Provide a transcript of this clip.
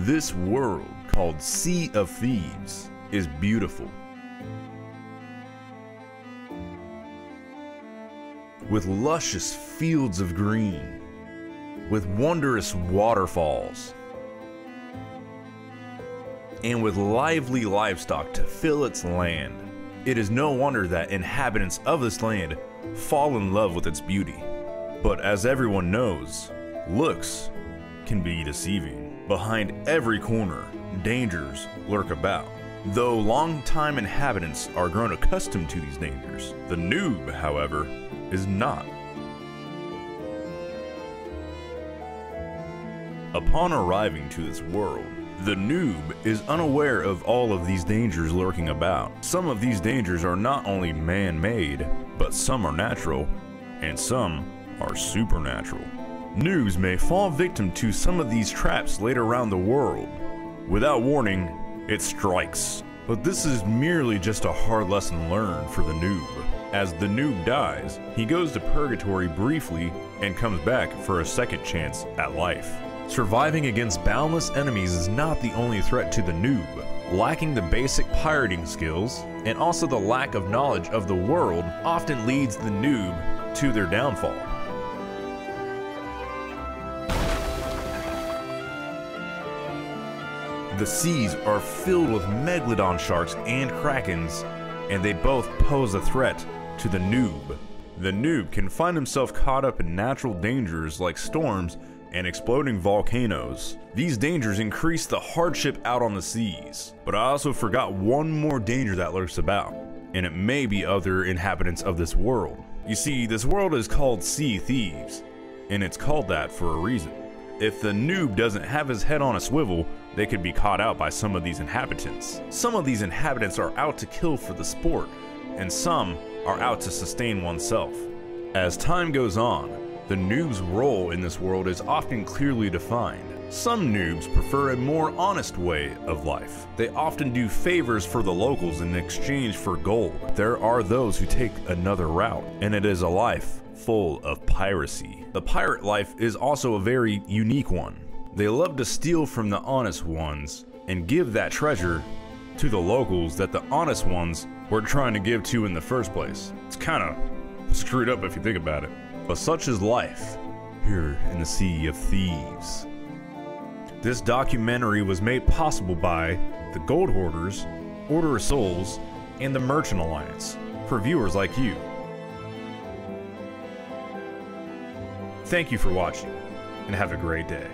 This world, called Sea of Thieves, is beautiful. With luscious fields of green, with wondrous waterfalls, and with lively livestock to fill its land. It is no wonder that inhabitants of this land fall in love with its beauty. But as everyone knows, looks can be deceiving. Behind every corner, dangers lurk about. Though long-time inhabitants are grown accustomed to these dangers, the noob, however, is not. Upon arriving to this world, the noob is unaware of all of these dangers lurking about. Some of these dangers are not only man-made, but some are natural, and some are supernatural. Noobs may fall victim to some of these traps laid around the world. Without warning, it strikes. But this is merely just a hard lesson learned for the noob. As the noob dies, he goes to purgatory briefly and comes back for a second chance at life. Surviving against boundless enemies is not the only threat to the noob. Lacking the basic pirating skills, and also the lack of knowledge of the world, often leads the noob to their downfall. The seas are filled with megalodon sharks and krakens, and they both pose a threat to the noob. The noob can find himself caught up in natural dangers like storms and exploding volcanoes. These dangers increase the hardship out on the seas. But I also forgot one more danger that lurks about, and it may be other inhabitants of this world. You see, this world is called Sea Thieves, and it's called that for a reason. If the noob doesn't have his head on a swivel, they could be caught out by some of these inhabitants. Some of these inhabitants are out to kill for the sport, and some are out to sustain oneself. As time goes on, the noob's role in this world is often clearly defined. Some noobs prefer a more honest way of life. They often do favors for the locals in exchange for gold. There are those who take another route, and it is a life full of piracy. The pirate life is also a very unique one. They love to steal from the honest ones and give that treasure to the locals that the honest ones were trying to give to in the first place. It's kind of screwed up if you think about it. But such is life here in the Sea of Thieves. This documentary was made possible by the Gold Hoarders, Order of Souls, and the Merchant Alliance for viewers like you. Thank you for watching, and have a great day.